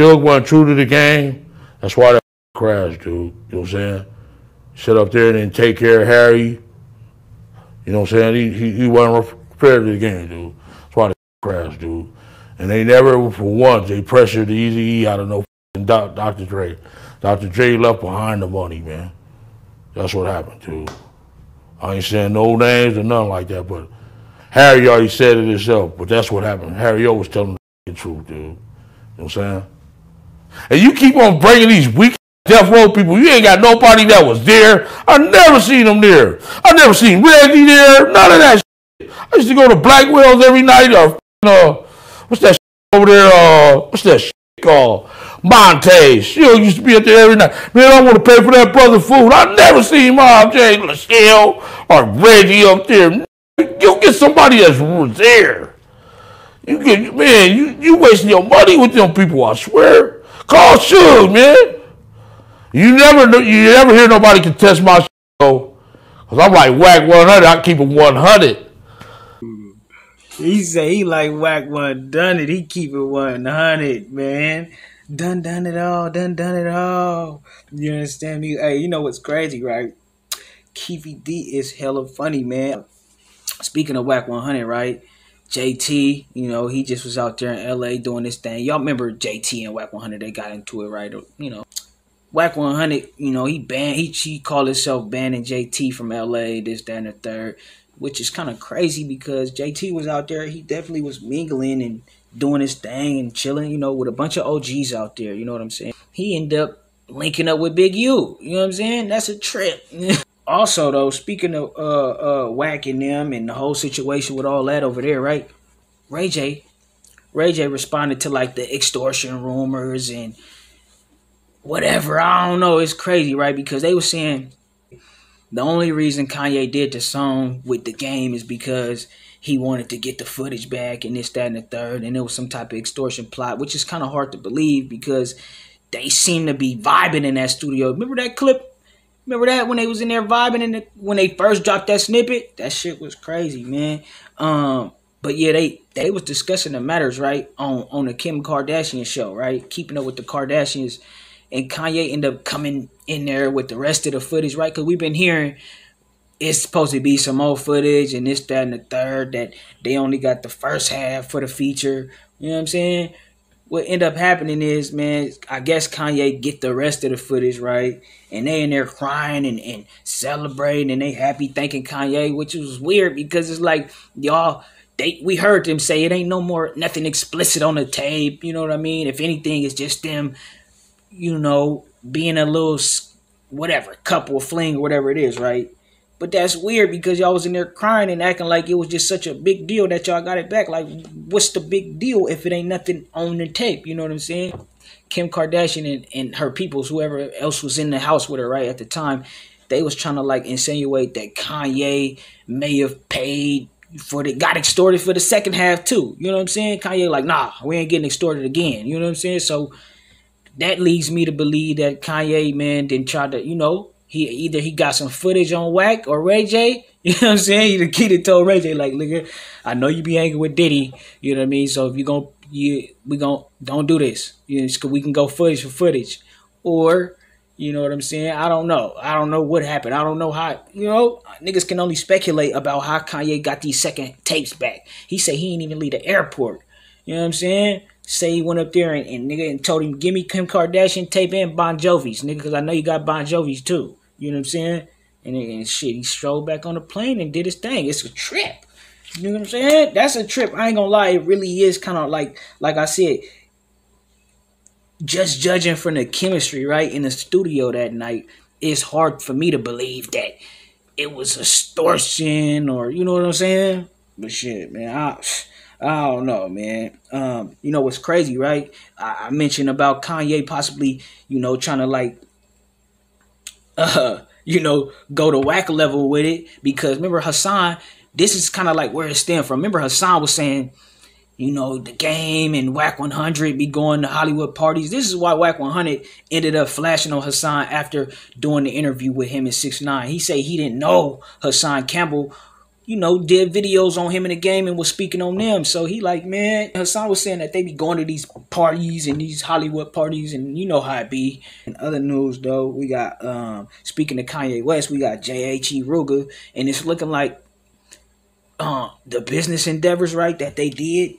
Suge wasn't true to the game. That's why that crashed, dude. You know what I'm saying? Sit up there and then take care of Harry. You know what I'm saying? He he, he wasn't prepared to the game, dude. That's why that crashed, dude. And they never, for once, they pressured the Easy E out of no Dr. Dre. Dr. Dre left behind the money, man. That's what happened, dude. I ain't saying no names or nothing like that, but Harry already said it himself, but that's what happened. Harry always telling the truth, dude. You know what I'm saying? And you keep on bringing these weak death row people. You ain't got nobody that was there. I never seen them there. I never seen Reggie there. None of that shit. I used to go to Blackwell's every night or, uh, what's that over there? Uh, what's that shit called? Monte. She used to be up there every night. Man, I want to pay for that brother food. I never seen Mom J. LaSalle or Reggie up there. You get somebody that's there. You get man, you you wasting your money with them people. I swear. Call Suge, man. You never you never hear nobody contest my show. Cause I'm like Wack 100. I keep it 100. He say he like whack one done it. He keep it 100, man. Done done it all. Done done it all. You understand me? Hey, you know what's crazy, right? Keefe D is hella funny, man. Speaking of Wack 100, right? JT, you know, he just was out there in LA doing this thing. Y'all remember JT and Wack 100? They got into it, right? You know, Wack 100, you know, he banned, he, he called himself banning JT from LA, this, that, and the third, which is kind of crazy because JT was out there. He definitely was mingling and doing his thing and chilling, you know, with a bunch of OGs out there. You know what I'm saying? He ended up linking up with Big U. You know what I'm saying? That's a trip. also though, speaking of uh uh whacking them and the whole situation with all that over there, right? Ray J, Ray J responded to like the extortion rumors and whatever. I don't know. It's crazy, right? Because they were saying the only reason Kanye did the song with the game is because he wanted to get the footage back and this, that, and the third, and it was some type of extortion plot, which is kind of hard to believe because they seem to be vibing in that studio. Remember that clip Remember that when they was in there vibing and the, when they first dropped that snippet? That shit was crazy, man. Um, but yeah, they they was discussing the matters right on on the Kim Kardashian show, right? Keeping up with the Kardashians, and Kanye ended up coming in there with the rest of the footage, right? Because we've been hearing it's supposed to be some old footage and this, that, and the third that they only got the first half for the feature. You know what I'm saying? What end up happening is, man, I guess Kanye get the rest of the footage, right? And they in there crying and, and celebrating and they happy thanking Kanye, which was weird because it's like y'all they we heard them say it ain't no more nothing explicit on the tape, you know what I mean? If anything, it's just them, you know, being a little whatever, couple fling or whatever it is, right? But that's weird because y'all was in there crying and acting like it was just such a big deal that y'all got it back. Like, what's the big deal if it ain't nothing on the tape? You know what I'm saying? Kim Kardashian and, and her peoples, whoever else was in the house with her, right, at the time, they was trying to like insinuate that Kanye may have paid for the got extorted for the second half too. You know what I'm saying? Kanye like, nah, we ain't getting extorted again. You know what I'm saying? So that leads me to believe that Kanye, man, didn't try to, you know, he either he got some footage on Wack or Ray J. You know what I'm saying? He the kid that told Ray J like, nigga, I know you be angry with Diddy. You know what I mean? So if you gonna you we gonna don't do this. You know, we can go footage for footage, or you know what I'm saying? I don't know. I don't know what happened. I don't know how. You know, niggas can only speculate about how Kanye got these second tapes back. He said he didn't even leave the airport. You know what I'm saying? Say he went up there and, and nigga and told him, give me Kim Kardashian tape and Bon Jovi's, nigga, because I know you got Bon Jovi's too. You know what I'm saying? And, and shit, he strolled back on the plane and did his thing. It's a trip. You know what I'm saying? That's a trip. I ain't gonna lie, it really is kind of like, like I said, just judging from the chemistry, right, in the studio that night, it's hard for me to believe that it was extortion or you know what I'm saying. But shit, man, I, I don't know, man. Um, you know what's crazy, right? I, I mentioned about Kanye possibly, you know, trying to like uh, you know, go to whack level with it because remember Hassan, this is kind of like where it stemmed from. Remember Hassan was saying, you know, the game and Wack 100 be going to Hollywood parties. This is why Wack 100 ended up flashing on Hassan after doing the interview with him in 6 9 He said he didn't know Hassan Campbell you know, did videos on him in the game and was speaking on them. So he like, man, Hassan was saying that they be going to these parties and these Hollywood parties, and you know how it be. In other news, though, we got um speaking to Kanye West, we got J.H.E. Ruger, and it's looking like uh, the business endeavors, right, that they did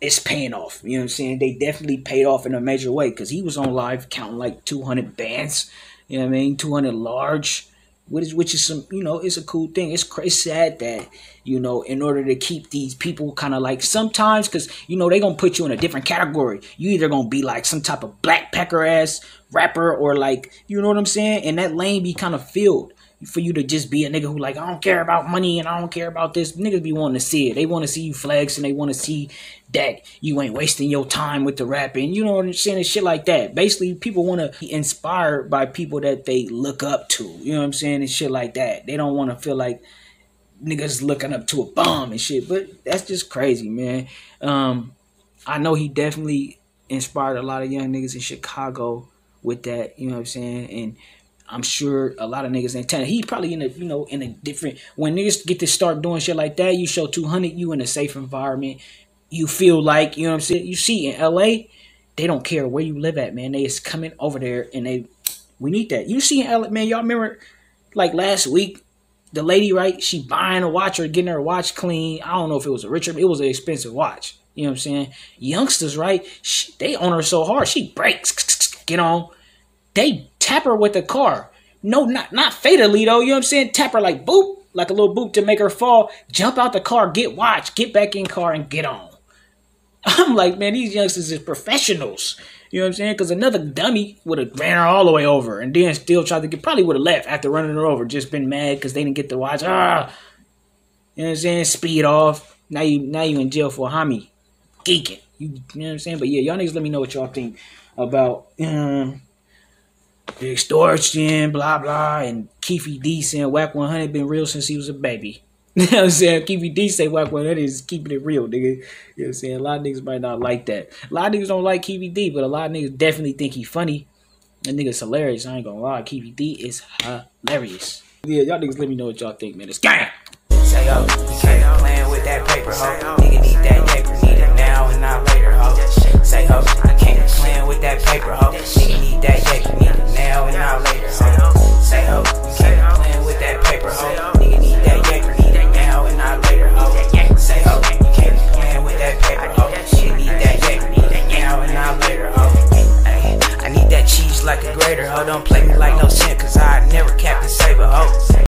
it's paying off. You know what I'm saying? They definitely paid off in a major way because he was on live counting like 200 bands. You know what I mean? 200 large which is which is some you know it's a cool thing. It's crazy sad that you know in order to keep these people kind of like sometimes because you know they gonna put you in a different category. You either gonna be like some type of black pecker ass rapper or like you know what i'm saying? And that lane be kind of filled for you to just be a nigga who like I don't care about money and I don't care about this. Niggas be wanting to see it. They want to see you flex and they want to see that you ain't wasting your time with the rapping. You know what I'm saying? And shit like that. Basically, people want to be inspired by people that they look up to. You know what I'm saying? And shit like that. They don't want to feel like niggas looking up to a bomb and shit. But that's just crazy, man. Um, I know he definitely inspired a lot of young niggas in Chicago with that. You know what I'm saying? And I'm sure a lot of niggas in town. He probably in a you know in a different when niggas get to start doing shit like that. You show 200, you in a safe environment. You feel like you know what I'm saying. You see in LA, they don't care where you live at, man. They is coming over there and they we need that. You see in LA, man. Y'all remember like last week, the lady right? She buying a watch or getting her watch clean. I don't know if it was a Richard. It was an expensive watch. You know what I'm saying? Youngsters, right? She, they own her so hard, she breaks. Get on. They tap her with the car. No, not not fatally though. You know what I'm saying? Tap her like boop, like a little boop to make her fall. Jump out the car, get watch, get back in car, and get on. I'm like, man, these youngsters is professionals. You know what I'm saying? Because another dummy would have ran her all the way over and then still tried to get, probably would have left after running her over, just been mad because they didn't get the watch. Ah, you know what I'm saying? Speed off. Now you now you in jail for homie geeking. You, you know what I'm saying? But yeah, y'all niggas let me know what y'all think about um, the extortion, blah blah, and Keefe D saying Wack 100 been real since he was a baby. You know what I'm saying? Keefe D say Wack 100 is keeping it real, nigga. You know what I'm saying? A lot of niggas might not like that. A lot of niggas don't like Keefe D, but a lot of niggas definitely think he funny. That nigga's hilarious. I ain't gonna lie. Keefe D is hilarious. Yeah, y'all niggas let me know what y'all think, man. It's gang. Say up, say oh, up, playing with that paper, huh? now and not later, ho. Say ho, I can't be with that paper, ho. Nigga need that, yeah, need it now and not later, ho. Say ho, you can't be with that paper, ho.